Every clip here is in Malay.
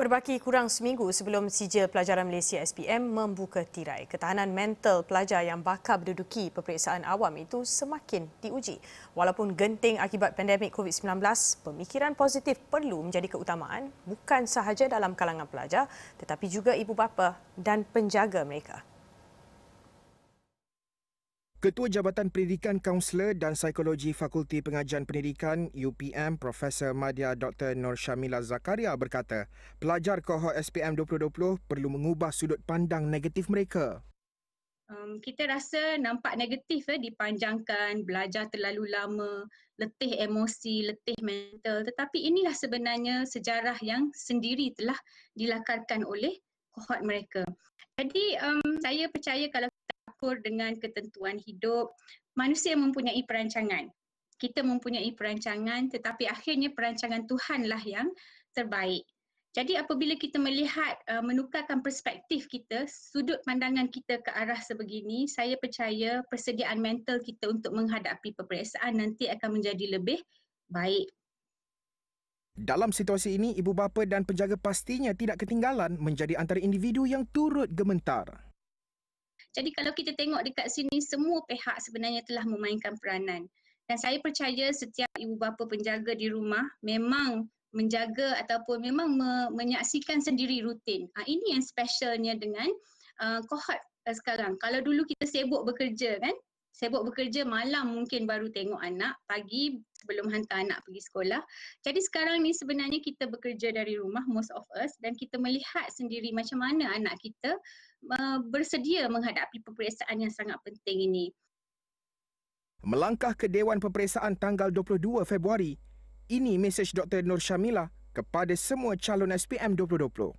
Berbaki kurang seminggu sebelum Sijil Pelajaran Malaysia SPM membuka tirai, ketahanan mental pelajar yang bakal berduduki peperiksaan awam itu semakin diuji. Walaupun genting akibat pandemik COVID-19, pemikiran positif perlu menjadi keutamaan bukan sahaja dalam kalangan pelajar tetapi juga ibu bapa dan penjaga mereka. Ketua Jabatan Pendidikan Kaunselor dan Psikologi Fakulti Pengajian Pendidikan UPM Profesor Madya Dr. Nur Syamila Zakaria berkata, pelajar kohort SPM 2020 perlu mengubah sudut pandang negatif mereka. Um, kita rasa nampak negatif eh, dipanjangkan, belajar terlalu lama, letih emosi, letih mental. Tetapi inilah sebenarnya sejarah yang sendiri telah dilakarkan oleh kohort mereka. Jadi um, saya percaya kalau mengatur dengan ketentuan hidup. Manusia mempunyai perancangan. Kita mempunyai perancangan tetapi akhirnya perancangan Tuhanlah yang terbaik. Jadi apabila kita melihat uh, menukarkan perspektif kita, sudut pandangan kita ke arah sebegini, saya percaya persediaan mental kita untuk menghadapi peperiksaan nanti akan menjadi lebih baik. Dalam situasi ini, ibu bapa dan penjaga pastinya tidak ketinggalan menjadi antara individu yang turut gementar. Jadi kalau kita tengok dekat sini semua pihak sebenarnya telah memainkan peranan. Dan saya percaya setiap ibu bapa penjaga di rumah memang menjaga ataupun memang me- menyaksikan sendiri rutin. Ha, ini yang specialnya dengan uh, kohort uh, sekarang. Kalau dulu kita sibuk bekerja kan, sibuk bekerja malam mungkin baru tengok anak, pagi sebelum hantar anak pergi sekolah. Jadi sekarang ni sebenarnya kita bekerja dari rumah most of us dan kita melihat sendiri macam mana anak kita uh, bersedia menghadapi peperiksaan yang sangat penting ini. Melangkah ke Dewan Peperiksaan tanggal 22 Februari, ini mesej Dr. Nur Syamila kepada semua calon SPM 2020.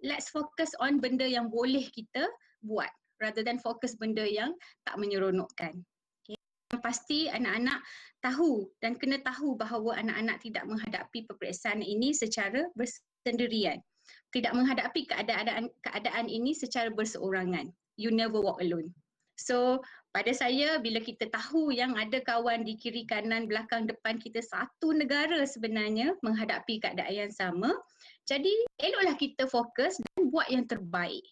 Let's focus on benda yang boleh kita buat rather than fokus benda yang tak menyeronokkan. Yang pasti anak-anak tahu dan kena tahu bahawa anak-anak tidak menghadapi peperiksaan ini secara bersendirian. Tidak menghadapi keadaan keadaan ini secara berseorangan. You never walk alone. So pada saya bila kita tahu yang ada kawan di kiri kanan belakang depan kita satu negara sebenarnya menghadapi keadaan yang sama jadi eloklah kita fokus dan buat yang terbaik